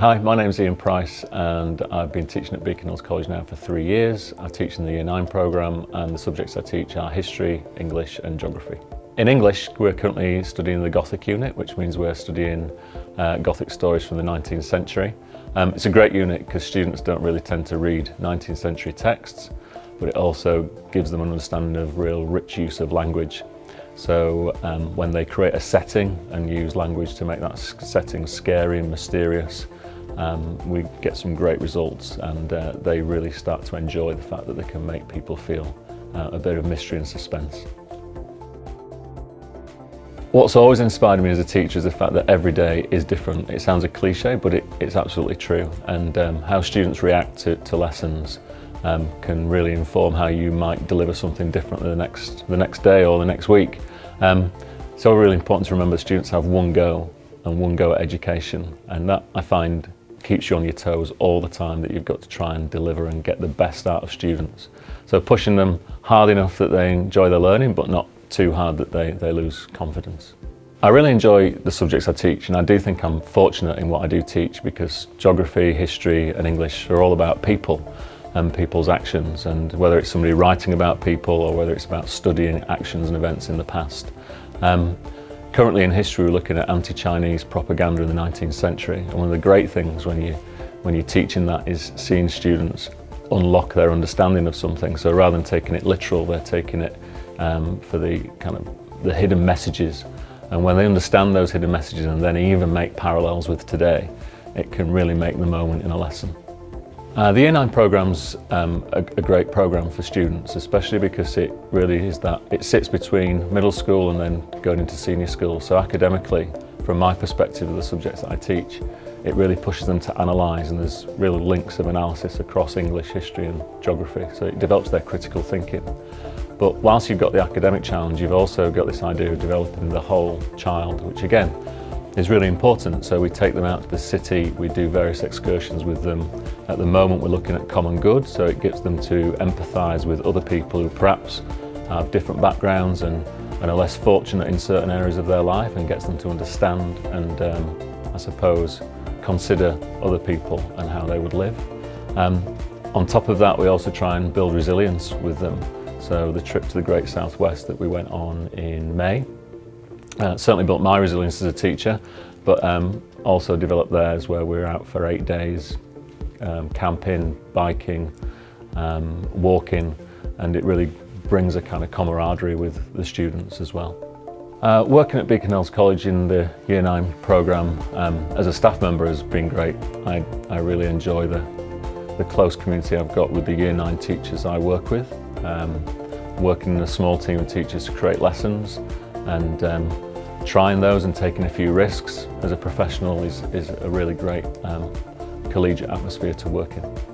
hi, my name is Ian Price and I've been teaching at Beaconhills College now for three years. I teach in the Year 9 programme and the subjects I teach are history, English and geography. In English, we're currently studying the Gothic unit, which means we're studying uh, Gothic stories from the 19th century. Um, it's a great unit because students don't really tend to read 19th century texts, but it also gives them an understanding of real rich use of language so um, when they create a setting and use language to make that setting scary and mysterious, um, we get some great results and uh, they really start to enjoy the fact that they can make people feel uh, a bit of mystery and suspense. What's always inspired me as a teacher is the fact that every day is different. It sounds a cliche, but it, it's absolutely true. And um, how students react to, to lessons um, can really inform how you might deliver something different the next, the next day or the next week. Um, so really important to remember students have one go and one go at education and that I find keeps you on your toes all the time that you've got to try and deliver and get the best out of students. So pushing them hard enough that they enjoy their learning but not too hard that they, they lose confidence. I really enjoy the subjects I teach and I do think I'm fortunate in what I do teach because geography, history and English are all about people and people's actions and whether it's somebody writing about people or whether it's about studying actions and events in the past. Um, currently in history we're looking at anti-Chinese propaganda in the 19th century and one of the great things when, you, when you're teaching that is seeing students unlock their understanding of something. So rather than taking it literal, they're taking it um, for the kind of the hidden messages. And when they understand those hidden messages and then even make parallels with today, it can really make the moment in a lesson. Uh, the Year 9 programme's um, a, a great programme for students, especially because it really is that, it sits between middle school and then going into senior school. So academically, from my perspective of the subjects that I teach, it really pushes them to analyse and there's real links of analysis across English, history and geography. So it develops their critical thinking. But whilst you've got the academic challenge, you've also got this idea of developing the whole child, which again, is really important. So we take them out to the city, we do various excursions with them. At the moment we're looking at common good, so it gets them to empathise with other people who perhaps have different backgrounds and, and are less fortunate in certain areas of their life and gets them to understand and um, I suppose consider other people and how they would live. Um, on top of that we also try and build resilience with them. So the trip to the Great Southwest that we went on in May uh, certainly built my resilience as a teacher, but um, also developed theirs where we were out for eight days, um, camping, biking, um, walking, and it really brings a kind of camaraderie with the students as well. Uh, working at Beaconhills College in the Year 9 programme um, as a staff member has been great. I, I really enjoy the, the close community I've got with the Year 9 teachers I work with. Um, working in a small team of teachers to create lessons and um, trying those and taking a few risks as a professional is, is a really great um, collegiate atmosphere to work in.